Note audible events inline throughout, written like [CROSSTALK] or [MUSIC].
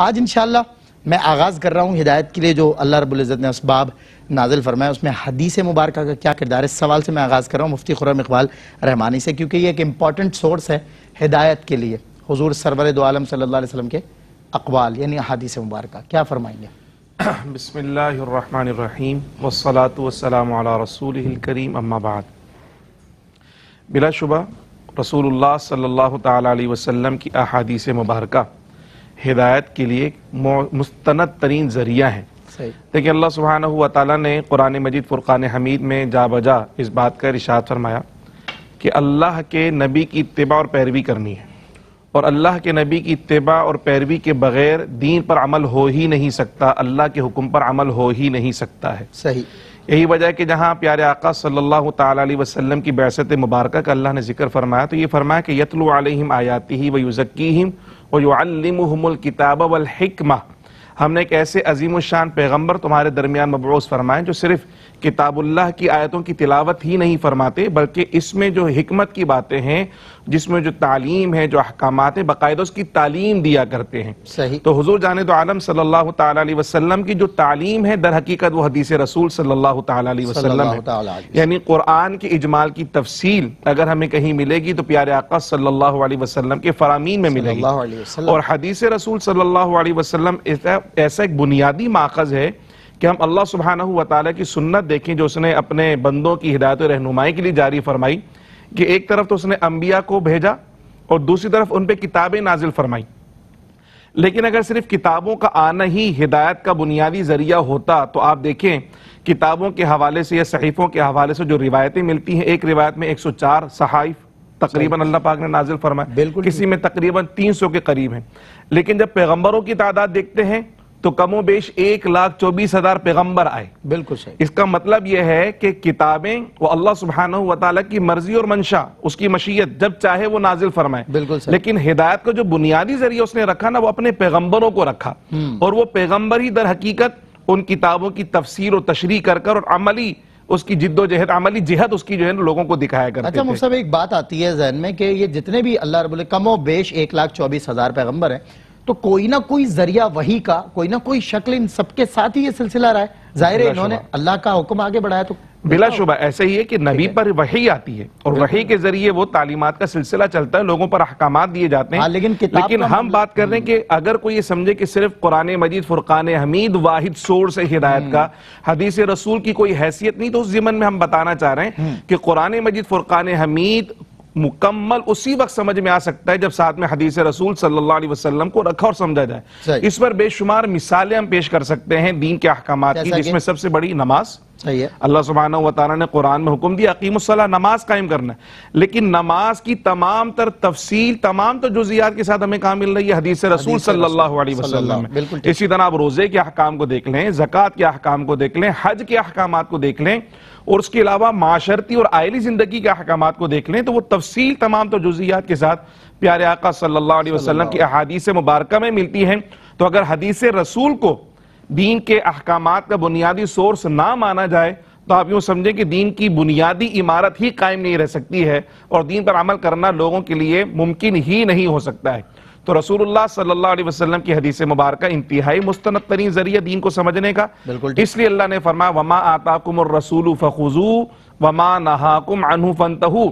آج انشاءاللہ میں آغاز کر رہا ہوں ہدایت کے لیے جو اللہ رب العزت نے اسباب نازل فرمایا اس میں حدیث مبارکہ کا کیا کردار ہے؟ اس سوال سے میں آغاز کر رہا ہوں مفتی خرم اقبال رحمانی سے، کیونکہ یہ ایک امپورٹنٹ سورس ہے ہدایت کے لیے، حضور سرور دو عالم صلی اللہ علیہ وسلم کے اقوال یعنی حدیث مبارکہ، کیا فرمائیں گے؟ [COUGHS] بسم اللہ الرحمن الرحیم، والصلاة والسلام علی رسول الکریم، اما بعد۔ بلا شبہ، رسول اللہ صلی اللہ تعالی علیہ وسلم کی احادیث مبارکہ ہدایت کے لیے مستند ترین ذریعہ ہیں دیکھیں اللہ سبحانہ و تعالیٰ نے قرآن مجید فرقان حمید میں جا بجا اس بات کا ارشاد فرمایا کہ اللہ کے نبی کی اتباع اور پیروی کرنی ہے۔ اور اللہ کے نبی کی اتباع اور پیروی کے بغیر دین پر عمل ہو ہی نہیں سکتا اللہ کے حکم پر عمل ہو ہی نہیں سکتا ہے۔ صحیح۔ یہی وجہ ہے کہ جہاں پیارے آقا صلی اللہ تعالی علیہ وسلم کی بعثت مبارکہ کا اللہ نے ذکر فرمایا، تو یہ فرمایا کہ یتلو علیہم آیاتی و یزکیہم و یعلمہم الکتاب والحکمہ۔ ہم نے ایک ایسے عظیم الشان پیغمبر تمہارے درمیان مبعوث فرمائے جو صرف کتاب اللہ کی آیتوں کی تلاوت ہی نہیں فرماتے بلکہ اس میں جو حکمت کی باتیں ہیں جس میں جو تعلیم ہے جو احکامات ہیں باقاعدہ اس کی تعلیم دیا کرتے ہیں۔ صحیح۔ تو حضور جانے تو عالم صلی اللہ تعالی علیہ وسلم کی جو تعلیم ہے در حقیقت وہ حدیث رسول صلی اللہ تعالی علیہ وسلم ہے تعالی یعنی قرآن کے اجمال کی تفصیل اگر ہمیں کہیں ملے گی تو پیارے آقا صلی اللہ علیہ وسلم کے فرامین میں ملے گی۔ اور حدیث رسول صلی اللہ علیہ وسلم ایسا ایک بنیادی ماخذ ہے کہ ہم اللہ سبحانہ و تعالیٰ کی سنت دیکھیں جو اس نے اپنے بندوں کی ہدایت و رہنمائی کے لیے جاری فرمائی کہ ایک طرف تو اس نے انبیاء کو بھیجا اور دوسری طرف ان پہ کتابیں نازل فرمائی۔ لیکن اگر صرف کتابوں کا آنا ہی ہدایت کا بنیادی ذریعہ ہوتا تو آپ دیکھیں کتابوں کے حوالے سے یا صحیفوں کے حوالے سے جو روایتیں ملتی ہیں ایک روایت میں ایک سو چار صحائف تقریباً اللہ پاک نے نازل فرمایا کسی میں تقریباً تین سو کے قریب ہیں۔ لیکن جب پیغمبروں کی تعداد دیکھتے ہیں تو کم و بیش ایک لاکھ چوبیس ہزار پیغمبر آئے۔ بالکل صحیح۔ اس کا مطلب یہ ہے کہ کتابیں وہ اللہ سبحانہ و تعالیٰ کی مرضی اور منشا اس کی مشیت جب چاہے وہ نازل فرمائے۔ بالکل صحیح۔ لیکن ہدایت کا جو بنیادی ذریعہ اس نے رکھا نا وہ اپنے پیغمبروں کو رکھا۔ اور وہ پیغمبر ہی در حقیقت ان کتابوں کی تفسیر و تشریح کر کر اور عملی اس کی جد و جہد عملی جہد اس کی جو ہے لوگوں کو دکھایا کرتے اچھا صاحب ایک بات آتی ہے ذہن میں کہ یہ جتنے بھی اللہ رب کم و بیش ایک لاکھ چوبیس ہزار پیغمبر ہیں تو کوئی نہ کوئی ذریعہ وہی کا کوئی نہ کوئی شکل ان سب کے ساتھ ہی یہ سلسلہ رہا ہے۔ ظاہر ہے انہوں نے اللہ کا حکم آگے بڑھایا تو بلا شبہ ایسا ہی ہے کہ نبی پر وحی آتی ہے اور وحی کے ذریعے وہ تعلیمات کا سلسلہ چلتا ہے لوگوں پر احکامات دیے جاتے ہیں۔ ہاں، لیکن ہم بات کر رہے ہیں کہ اگر کوئی یہ سمجھے کہ صرف قرآن مجید فرقان حمید واحد سورس ہے ہدایت کا حدیث رسول کی کوئی حیثیت نہیں تو اس ضمن میں ہم بتانا چاہ رہے ہیں کہ قرآن مجید فرقان حمید مکمل اسی وقت سمجھ میں آ سکتا ہے جب ساتھ میں حدیث رسول صلی اللہ علیہ وسلم کو رکھا اور سمجھا جائے۔ اس پر بے شمار مثالیں ہم پیش کر سکتے ہیں دین کے احکامات کی جس میں سب سے بڑی نماز۔ صحیح ہے۔ اللہ سبحانہ و تعالیٰ نے قرآن میں حکم دیا عقیم الصلاح نماز قائم کرنا۔ ہے لیکن نماز کی تمام تر تفصیل تمام تر جزیات کے ساتھ ہمیں کہاں مل رہی ہے حدیث رسول حدیث صلی اللہ علیہ وسلم۔ میں۔ اسی طرح آپ روزے کے احکام کو دیکھ لیں زکوٰۃ کے احکام کو دیکھ لیں حج کے احکامات کو دیکھ لیں۔ اور اس کے علاوہ معاشرتی اور آئلی زندگی کے احکامات کو دیکھ لیں تو وہ تفصیل تمام تر جزیات کے ساتھ پیارے آقا صلی اللہ علیہ وسلم کی احادیث مبارکہ میں ملتی ہیں۔ تو اگر حدیث رسول کو دین کے احکامات کا بنیادی سورس نہ مانا جائے تو آپ یوں سمجھیں کہ دین کی بنیادی عمارت ہی قائم نہیں رہ سکتی ہے اور دین پر عمل کرنا لوگوں کے لیے ممکن ہی نہیں ہو سکتا ہے۔ تو رسول اللہ صلی اللہ علیہ وسلم کی حدیث مبارکہ انتہائی مستند ترین ذریعہ دین کو سمجھنے کا۔ اس لیے اللہ نے فرمایا وما آتاکم الرسول فخذو وما نہاکم عنہ فانتہو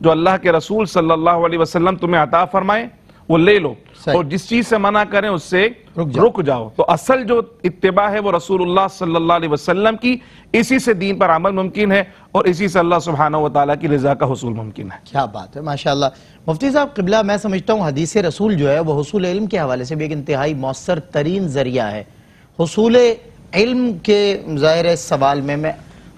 جو اللہ کے رسول صلی اللہ علیہ وسلم تمہیں عطا فرمائے وہ لے لو۔ اور جس چیز سے منع کریں اس سے رک جاؤ۔ رک جاؤ۔ تو اصل جو اتباع ہے وہ رسول اللہ صلی اللہ علیہ وسلم کی اسی سے دین پر عمل ممکن ہے اور اسی سے اللہ سبحانہ و تعالیٰ کی رضا کا حصول ممکن ہے۔ کیا بات ہے ماشاءاللہ۔ مفتی صاحب قبلہ میں سمجھتا ہوں حدیث رسول جو ہے وہ حصول علم کے حوالے سے بھی ایک انتہائی مؤثر ترین ذریعہ ہے۔ حصول علم کے ظاہر سوال میں میں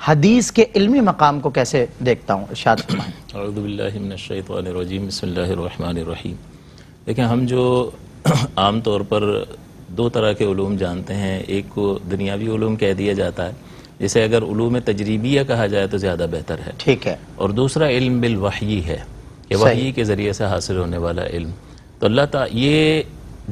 حدیث کے علمی مقام کو کیسے دیکھتا ہوں؟ ارشاد فرمائیں۔ اعوذ باللہ من الشیطان الرجیم بسم اللہ الرحمن الرحیم۔ دیکھیں ہم جو [CLEARS THROAT] عام طور پر دو طرح کے علوم جانتے ہیں ایک کو دنیاوی علوم کہہ دیا جاتا ہے جسے اگر علوم تجریبیہ کہا جائے تو زیادہ بہتر ہے۔ ٹھیک ہے۔ اور دوسرا علم بالوحی ہے کہ۔ وحی کے ذریعے سے حاصل ہونے والا علم۔ تو اللہ تعالیٰ یہ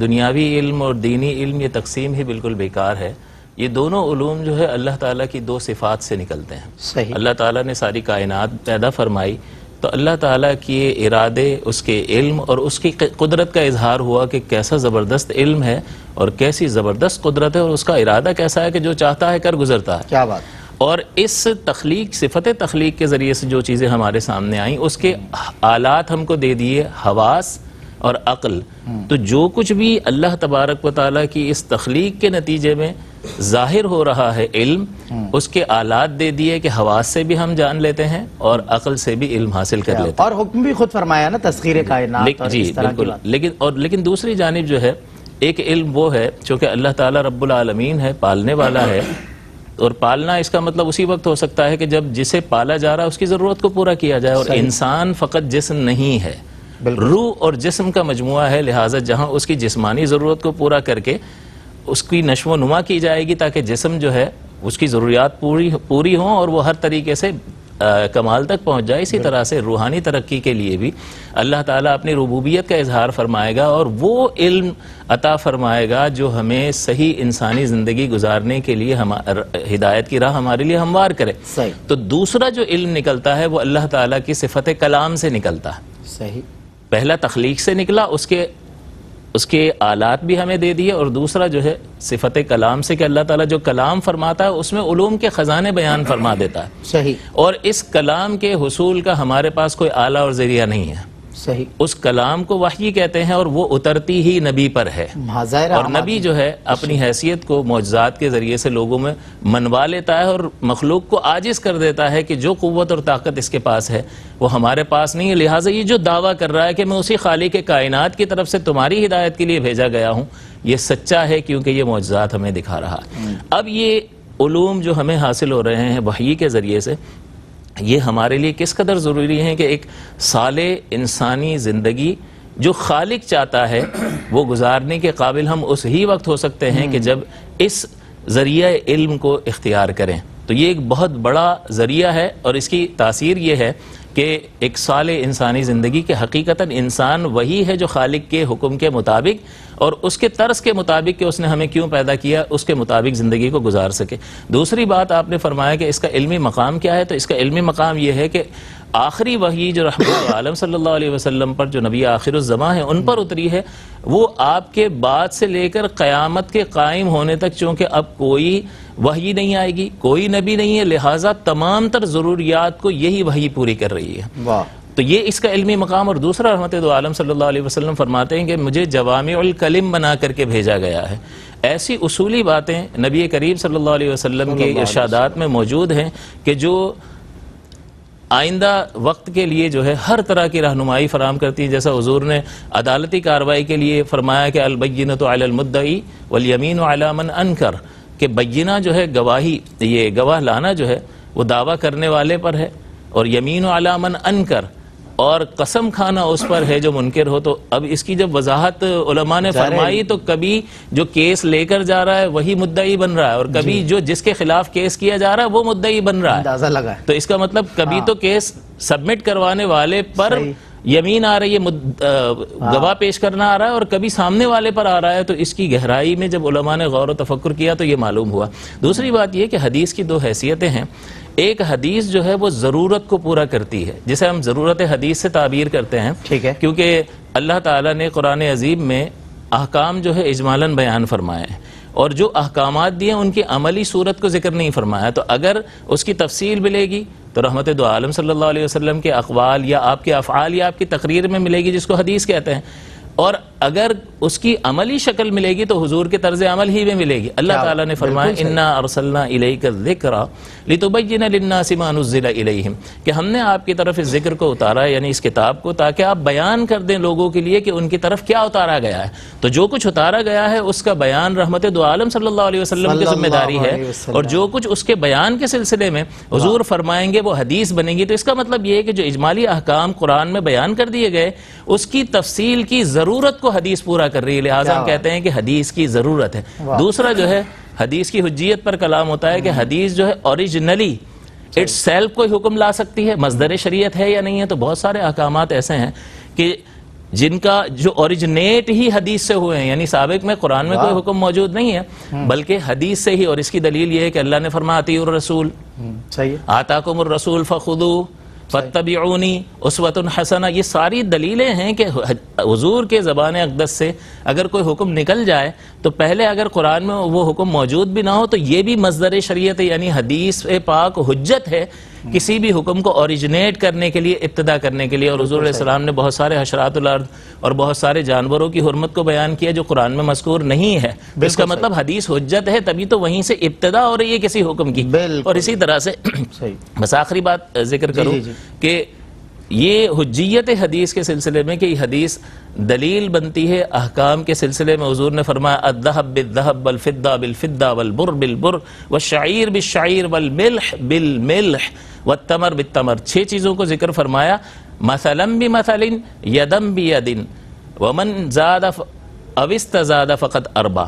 دنیاوی علم اور دینی علم یہ تقسیم ہی بالکل بیکار ہے۔ یہ دونوں علوم جو ہے اللہ تعالیٰ کی دو صفات سے نکلتے ہیں۔ صحیح۔ اللہ تعالیٰ نے ساری کائنات پیدا فرمائی تو اللہ تعالیٰ کے ارادے اس کے علم اور اس کی قدرت کا اظہار ہوا کہ کیسا زبردست علم ہے اور کیسی زبردست قدرت ہے اور اس کا ارادہ کیسا ہے کہ جو چاہتا ہے کر گزرتا ہے۔ کیا بات۔ اور اس تخلیق صفت تخلیق کے ذریعے سے جو چیزیں ہمارے سامنے آئیں اس کے آلات ہم کو دے دیے حواس اور عقل۔ تو جو کچھ بھی اللہ تبارک و تعالیٰ کی اس تخلیق کے نتیجے میں ظاہر ہو رہا ہے علم اس کے آلات دے دیے کہ حواس سے بھی ہم جان لیتے ہیں اور عقل سے بھی علم حاصل کر لیتے ہیں۔ اور حکم بھی خود فرمایا نا تسخیر کائنات جی بالکل۔ بات لیکن اور لیکن دوسری جانب جو ہے ایک علم وہ ہے چونکہ اللہ تعالیٰ رب العالمین ہے پالنے والا ہے اور پالنا اس کا مطلب اسی وقت ہو سکتا ہے کہ جب جسے پالا جا رہا ہے اس کی ضرورت کو پورا کیا جائے اور انسان فقط جسم نہیں ہے۔ روح اور جسم کا مجموعہ ہے لہٰذا جہاں اس کی جسمانی ضرورت کو پورا کر کے اس کی نشو و نما کی جائے گی تاکہ جسم جو ہے اس کی ضروریات پوری پوری ہوں اور وہ ہر طریقے سے کمال تک پہنچ جائے۔ اسی طرح سے روحانی ترقی کے لیے بھی اللہ تعالیٰ اپنی ربوبیت کا اظہار فرمائے گا اور وہ علم عطا فرمائے گا جو ہمیں صحیح انسانی زندگی گزارنے کے لیے ہم ہدایت کی راہ ہمارے لیے ہموار کرے۔ صحیح۔ تو دوسرا جو علم نکلتا ہے وہ اللہ تعالیٰ کی صفت کلام سے نکلتا ہے۔ صحیح۔ پہلا تخلیق سے نکلا اس کے اس کے آلات بھی ہمیں دے دیے اور دوسرا جو ہے صفت کلام سے کہ اللہ تعالیٰ جو کلام فرماتا ہے اس میں علوم کے خزانے بیان فرما دیتا ہے۔ صحیح۔ اور اس کلام کے حصول کا ہمارے پاس کوئی آلہ اور ذریعہ نہیں ہے۔ صحیح. اس کلام کو وحی کہتے ہیں اور وہ اترتی ہی نبی پر ہے. اور نبی جو ہے اپنی حیثیت کو معجزات کے ذریعے سے لوگوں میں منوا لیتا ہے اور مخلوق کو عاجز کر دیتا ہے کہ جو قوت اور طاقت اس کے پاس ہے وہ ہمارے پاس نہیں ہے. لہٰذا یہ جو دعویٰ کر رہا ہے کہ میں اسی خالق کے کائنات کی طرف سے تمہاری ہدایت کے لیے بھیجا گیا ہوں یہ سچا ہے کیونکہ یہ معجزات ہمیں دکھا رہا ہے۔ اب یہ علوم جو ہمیں حاصل ہو رہے ہیں وحی کے ذریعے سے یہ ہمارے لیے کس قدر ضروری ہے کہ ایک سال انسانی زندگی جو خالق چاہتا ہے، وہ گزارنے کے قابل ہم اس ہی وقت ہو سکتے ہیں کہ جب اس ذریعہ علم کو اختیار کریں۔ تو یہ ایک بہت بڑا ذریعہ ہے اور اس کی تاثیر یہ ہے کہ ایک صالح انسانی زندگی کے حقیقتاً انسان وہی ہے جو خالق کے حکم کے مطابق اور اس کے طرز کے مطابق کہ اس نے ہمیں کیوں پیدا کیا، اس کے مطابق زندگی کو گزار سکے۔ دوسری بات آپ نے فرمایا کہ اس کا علمی مقام کیا ہے، تو اس کا علمی مقام یہ ہے کہ آخری وحی جو رحمت عالم صلی اللہ علیہ وسلم پر جو نبی آخر الزماں ہیں، ان پر اتری ہے۔ وہ آپ کے بعد سے لے کر قیامت کے قائم ہونے تک، چونکہ اب کوئی وحی نہیں آئے گی کوئی نبی نہیں ہے لہٰذا تمام تر ضروریات کو یہی وحی پوری کر رہی ہے۔ واہ۔ تو یہ اس کا علمی مقام اور دوسرا رحمت دو عالم صلی اللہ علیہ وسلم فرماتے ہیں کہ مجھے جوامع الکلم بنا کر کے بھیجا گیا ہے۔ ایسی اصولی باتیں نبی کریم صلی اللہ علیہ وسلم کے ارشادات میں موجود ہیں کہ جو آئندہ وقت کے لیے جو ہے ہر طرح کی رہنمائی فراہم کرتی ہے جیسا حضور نے عدالتی کارروائی کے لیے فرمایا کہ البینۃ علی المدعی والیمین علی من انکر۔ کہ بینہ جو ہے گواہی یہ گواہ لانا جو ہے وہ دعویٰ کرنے والے پر ہے اور یمین علی من انکر اور قسم کھانا اس پر ہے جو منکر ہو تو اب اس کی جب وضاحت علماء نے فرمائی تو کبھی جو کیس لے کر جا رہا ہے وہی مدعی بن رہا ہے اور کبھی جو جس کے خلاف کیس کیا جا رہا ہے وہ مدعی بن رہا ہے۔ تو اس کا مطلب کبھی تو کیس سبمٹ کروانے والے پر یمین آ رہی ہے مد- آ، گواہ پیش کرنا آ رہا ہے اور کبھی سامنے والے پر آ رہا ہے تو اس کی گہرائی میں جب علماء نے غور و تفکر کیا تو یہ معلوم ہوا۔ دوسری بات یہ کہ حدیث کی دو حیثیتیں ہیں۔ ایک حدیث جو ہے وہ ضرورت کو پورا کرتی ہے جسے ہم ضرورت حدیث سے تعبیر کرتے ہیں۔ ٹھیک ہے۔ کیونکہ اللہ تعالیٰ نے قرآن عظیم میں احکام جو ہے اجمالاً بیان فرمائے ہیں۔ اور جو احکامات دیے ان کی عملی صورت کو ذکر نہیں فرمایا۔ تو اگر اس کی تفصیل ملے گی تو رحمت دو عالم صلی اللہ علیہ وسلم کے اقوال یا آپ کے افعال یا آپ کی تقریر میں ملے گی جس کو حدیث کہتے ہیں۔ اور اگر اس کی عملی شکل ملے گی تو حضور کے طرز عمل ہی میں ملے گی۔ اللہ تعالیٰ نے فرمایا انا ارسلنا الیک الذکر لتبین للناس ما نزل الیہم کہ ہم نے آپ کی طرف اس ذکر کو اتارا ہے یعنی اس کتاب کو تاکہ آپ بیان کر دیں لوگوں کے لیے کہ ان کی طرف کیا اتارا گیا ہے۔ تو جو کچھ اتارا گیا ہے اس کا بیان رحمت دو عالم صلی اللہ علیہ وسلم کی ذمہ داری ہے۔ اور جو کچھ اس کے بیان کے سلسلے میں حضور فرمائیں گے وہ حدیث بنے گی۔ تو اس کا مطلب یہ ہے کہ جو اجمالی احکام قرآن میں بیان کر دیے گئے اس کی تفصیل کی ضرورت کو حدیث پورا کر رہی ہے لہٰذا ہم کہتے ہیں کہ حدیث کی ضرورت ہے۔ دوسرا جو ہے حدیث کی حجیت پر کلام ہوتا ہے کہ حدیث جو ہے اوریجنلی اٹ سیلف کوئی حکم لا سکتی ہے مصدر شریعت ہے یا نہیں ہے تو بہت سارے احکامات ایسے ہیں کہ جن کا جو اوریجنیٹ ہی حدیث سے ہوئے ہیں یعنی سابق میں قرآن میں کوئی حکم موجود نہیں ہے بلکہ حدیث سے ہی اور اس کی دلیل یہ ہے کہ اللہ نے فرماتی الرسول۔ ہم، صحیح ہے۔ آتاکم الرسول فخذو فتبعونی اسوت حسنہ، یہ ساری دلیلیں ہیں کہ حضور کے زبان اقدس سے اگر کوئی حکم نکل جائے تو پہلے اگر قرآن میں وہ حکم موجود بھی نہ ہو تو یہ بھی مصدر شریعت یعنی حدیث پاک حجت ہے کسی بھی حکم کو اوریجنیٹ کرنے کے لیے ابتدا کرنے کے لیے۔ اور حضور علیہ السلام نے بہت سارے حشرات الارض اور بہت سارے جانوروں کی حرمت کو بیان کیا جو قرآن میں مذکور نہیں ہے۔ اس کا مطلب حدیث حجت ہے تبھی تو وہیں سے ابتدا ہو رہی ہے کسی حکم کی۔ اور اسی طرح سے بس آخری بات ذکر کروں جی، جی۔ کہ یہ حجیت حدیث کے سلسلے میں کہ یہ حدیث دلیل بنتی ہے، احکام کے سلسلے میں حضور نے فرمایا، الذهب بالذهب والفضة بالفضة والبر بالبر والشعير بالشعير والملح بالملح والتمر بالتمر۔ چھ چیزوں کو ذکر فرمایا، مثلا بمثل یدم بیدن، ومن زاد ف- او استزاد فقط اربا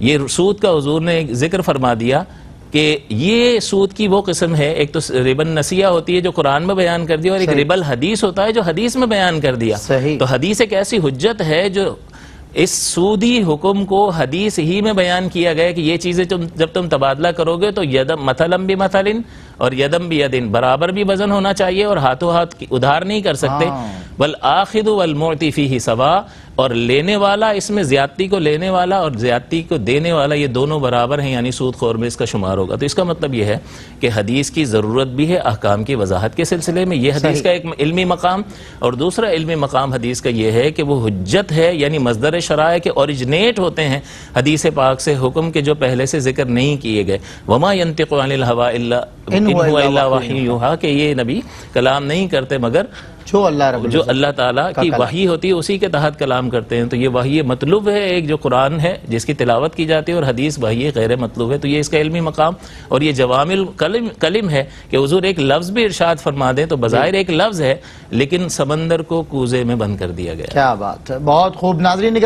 یہ سود کا حضور نے ذکر فرما دیا کہ یہ سود کی وہ قسم ہے ایک تو ربن نسیہ ہوتی ہے جو قرآن میں بیان کر دیا اور ایک ربل حدیث ہوتا ہے جو حدیث میں بیان کر دیا۔ تو حدیث ایک ایسی حجت ہے جو اس سودی حکم کو حدیث ہی میں بیان کیا گیا کہ یہ چیزیں جب تم تبادلہ کرو گے تو یدم مثلم بھی مثلن اور یدم بھی یدن برابر بھی وزن ہونا چاہیے اور ہاتھوں ہاتھ کی- ادھار نہیں کر سکتے۔ ہاں۔ والآخذ والمعطی فیہ سوا اور لینے والا اس میں زیادتی کو لینے والا اور زیادتی کو دینے والا یہ دونوں برابر ہیں یعنی سود خور میں اس کا شمار ہوگا۔ تو اس کا مطلب یہ ہے کہ حدیث کی ضرورت بھی ہے احکام کی وضاحت کے سلسلے میں۔ یہ حدیث کا ایک علمی مقام۔ اور دوسرا علمی مقام حدیث کا یہ ہے کہ وہ حجت ہے یعنی مصدر شرائع کے اوریجنیٹ ہوتے ہیں حدیث پاک سے حکم کے جو پہلے سے ذکر نہیں کیے گئے۔ وما ينطق عن الهوى الا ان هو الا وحی کہ یہ نبی کلام نہیں کرتے مگر جو اللہ رب جو اللہ تعالیٰ کی۔ وحی ہوتی ہے اسی کے تحت کلام کرتے ہیں۔ تو یہ وحی مطلوب ہے ایک جو قرآن ہے جس کی تلاوت کی جاتی ہے اور حدیث وحی غیر مطلوب ہے۔ تو یہ اس کا علمی مقام اور یہ جوامل کلم کلم ہے کہ حضور ایک لفظ بھی ارشاد فرما دیں تو بظاہر ایک لفظ ہے لیکن سمندر کو کوزے میں بند کر دیا گیا۔ کیا بات ہے بہت خوب۔ ناظرین